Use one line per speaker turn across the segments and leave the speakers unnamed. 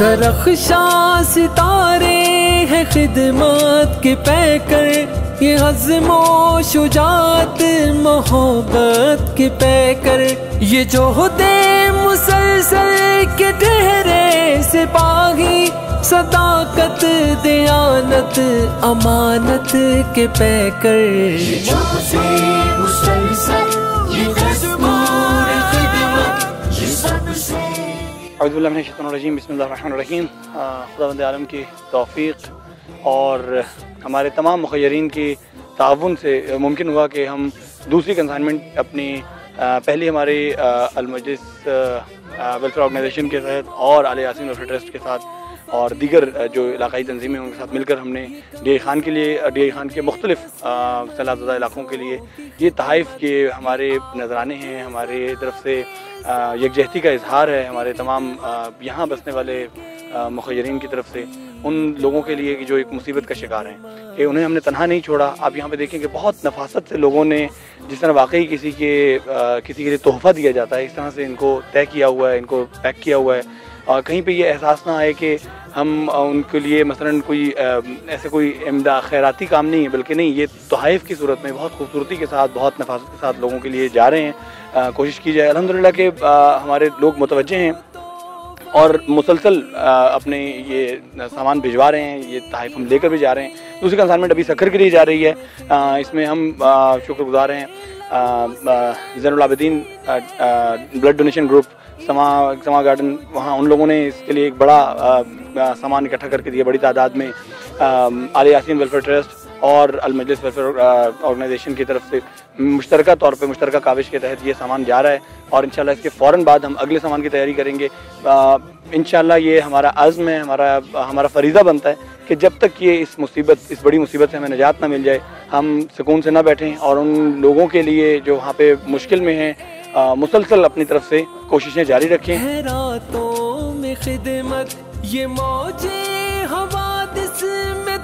दरख्शा सितारे हैं खिदमत के पैकर। ये हजमो शुजात मोहब्बत के पैकर। ये जो होते मुसलसल के ठहरे सिपाही सदाकत दयानत अमानत के पैकर।
से मुसलसल, ये ये सबसे
अज़बिल्लाजीम बसमीम खुदा आलम की तोफ़ी और हमारे तमाम मुखरन की ताउन से मुमकिन हुआ कि हम दूसरी कंसाइनमेंट अपनी पहली हमारी अलमजस वेलफेयर ऑर्गेनाइजेशन के तहत और आल यासिन वेलफेयर ट्रस्ट के साथ और दीगर जो इलाकई तंजीमें उनके साथ मिलकर हमने डी खान के लिए, डी खान के मुख्तलिफ़ सलाहदा इलाकों के लिए ये तहफ़ के हमारे नजराने हैं, हमारे तरफ़ से यकजहती का इजहार है, हमारे तमाम यहाँ बसने वाले मुखैरीन की तरफ़ से उन लोगों के लिए कि जो एक मुसीबत का शिकार हैं। कि उन्हें हमने तनहा नहीं छोड़ा। आप यहाँ पे देखें कि बहुत नफासत से लोगों ने जिस तरह वाकई किसी के अ, किसी के लिए तोहफा दिया जाता है इस तरह से इनको तय किया हुआ है इनको पैक किया हुआ है। और कहीं पे ये एहसास ना आए कि हम उनके लिए मसलन कोई ऐसे कोई इमदा खैराती काम नहीं है बल्कि नहीं ये तोहफ़ की सूरत में बहुत खूबसूरती के साथ बहुत नफासत के साथ लोगों के लिए जा रहे हैं। कोशिश की जाए। अलहमदिल्ला के हमारे लोग मुतवजह हैं। और मुसलसल अपने ये सामान भिजवा रहे हैं, ये तहफ़ हम लेकर भी जा रहे हैं। दूसरी कंसाइनमेंट अभी सखर के लिए जा रही है। इसमें हम शुक्रगुजार हैं जैनलाबद्दीन ब्लड डोनेशन ग्रुप, समा समा गार्डन, वहाँ उन लोगों ने इसके लिए एक बड़ा सामान इकट्ठा करके दिया, बड़ी तादाद में। आल यासीन वेलफेयर ट्रस्ट और अलमजलिस वेलफेयर ऑर्गेनाइजेशन की तरफ़ से मुश्तर तौर पर मुश्तरका काविश के तहत ये सामान जा रहा है और इंशाल्लाह इसके फ़ौर बाद हम अगले सामान की तैयारी करेंगे। इंशाल्लाह ये हमारा अज़्म है, हमारा हमारा फरीज़ा बनता है कि जब तक ये इस मुसीबत, इस बड़ी मुसीबत से हमें निजात ना मिल जाए, हम सुकून से ना बैठें और उन लोगों के लिए जो वहाँ पे मुश्किल में हैं मुसलसल अपनी तरफ़ से कोशिशें जारी रखें।
रातों में खिदमत, ये मौजे हवादिस में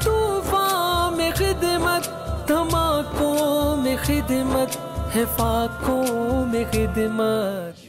खिदमत है फाकों में खिदमत।